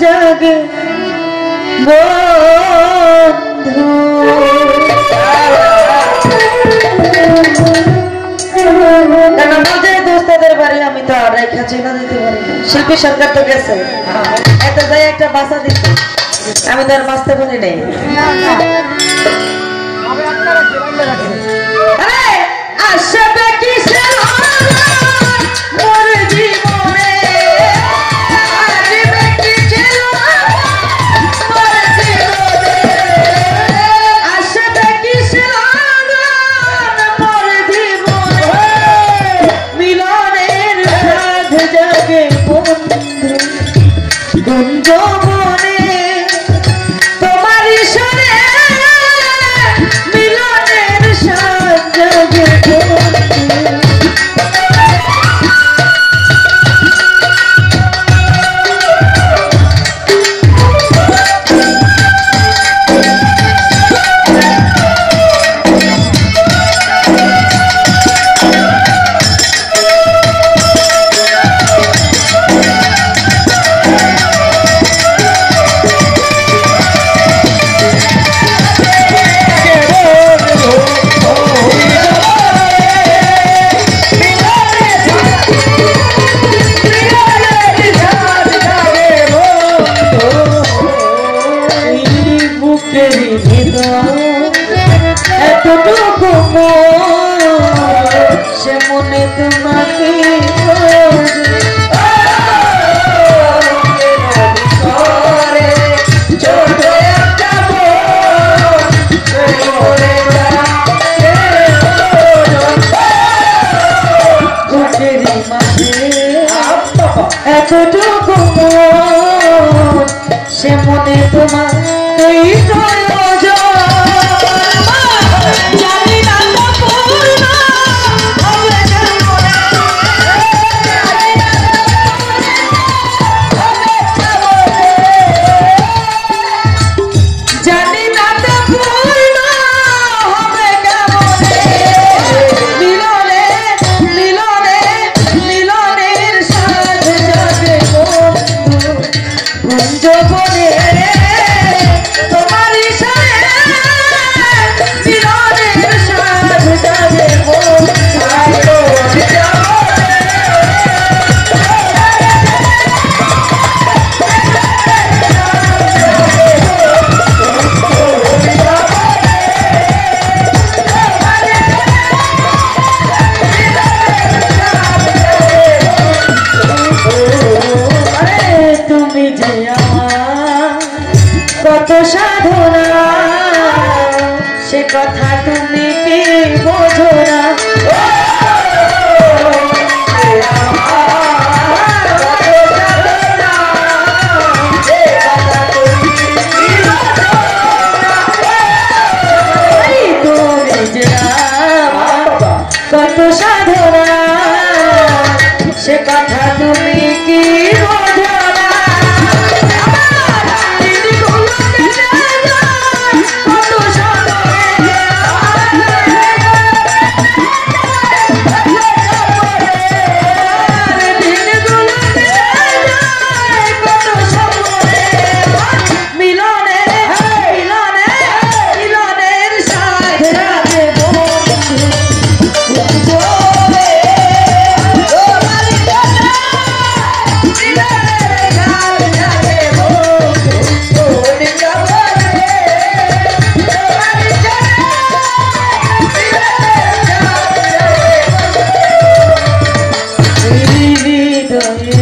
জাগে শিল্পী সরকার তো গেছে। একটা যাই একটা বাসা দিতে। আমি তো আর বাঁচতে পারি নাই। আরে, কিসের? Mundo. সে মনে তোমাকে এতটুকু সে মনে তোমার এই প্রয়োজন কত সাধনা। সে কথা তুমি কি বোঝো না? কত সাধনা Hare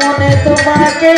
মনে তোমাকে